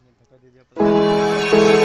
Disney, papel de